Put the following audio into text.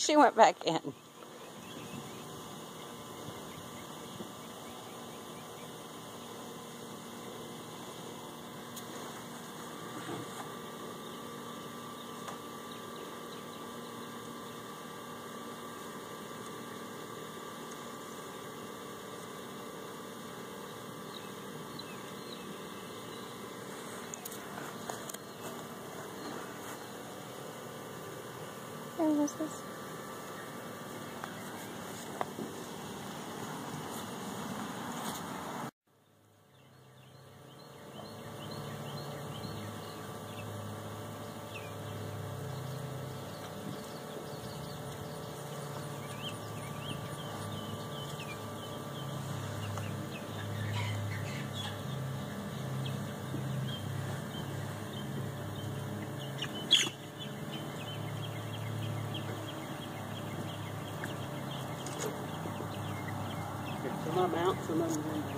she went back in. Where was this? Some of them out, some of them in there.